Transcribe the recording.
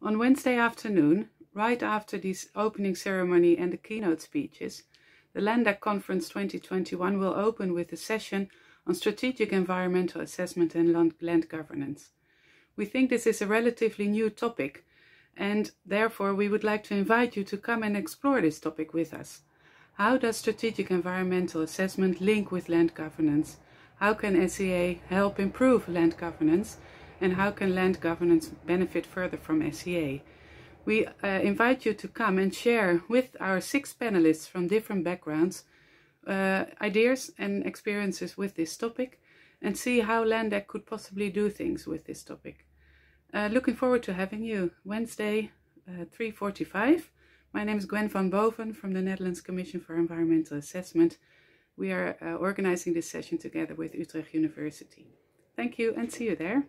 On Wednesday afternoon, right after the opening ceremony and the keynote speeches, the LANDAC Conference 2021 will open with a session on strategic environmental assessment and land governance. We think this is a relatively new topic and therefore we would like to invite you to come and explore this topic with us. How does strategic environmental assessment link with land governance? How can SEA help improve land governance? And how can land governance benefit further from SEA? We uh, invite you to come and share with our six panelists from different backgrounds uh, ideas and experiences with this topic and see how LANDAC could possibly do things with this topic. Uh, looking forward to having you Wednesday, uh, 3.45 my name is Gwen van Boven from the Netherlands Commission for Environmental Assessment. We are uh, organizing this session together with Utrecht University. Thank you and see you there.